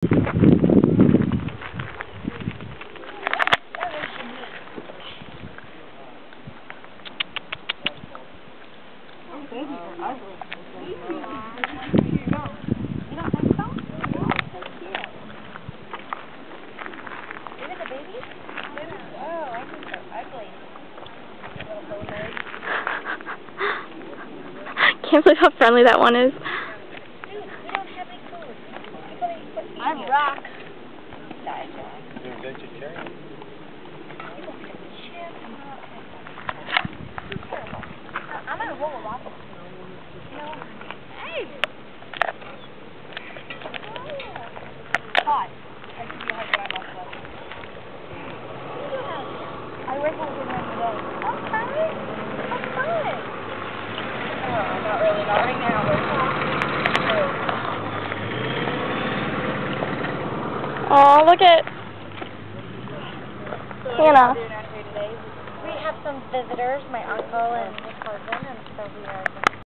Can't believe how friendly that one is. I'm rock. I'm gonna roll a lot. Hey. Hot. I a hug, but I'm level. I wish I did one today. Okay. Okay. Oh, not really. Not right now. But Oh, look at Hannah. We have some visitors, my uncle and his cousin, and so we are.